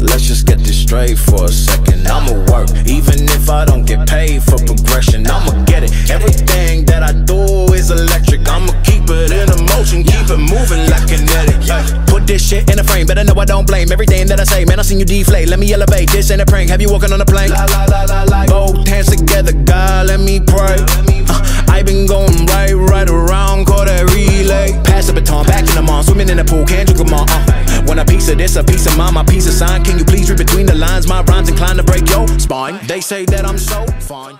Let's just get this straight for a second. I'ma work, even if I don't get paid for progression. I'ma get it. Everything that I do is electric. I'ma keep it in a motion, keep it moving like kinetic. Put this shit in a frame, better know I don't blame everything that I say. Man, I seen you deflate. Let me elevate. This ain't a prank. Have you walking on a plane? La, la, la, la, la. Both hands together, God, let me pray. Uh, I been going right, right around, call that relay. Pass the baton, back in the mall, swimming in the pool, can't you come on? Uh. Piece of this, a piece of mine, my piece of sign. Can you please read between the lines? My rhymes inclined to break your spine. They say that I'm so fine.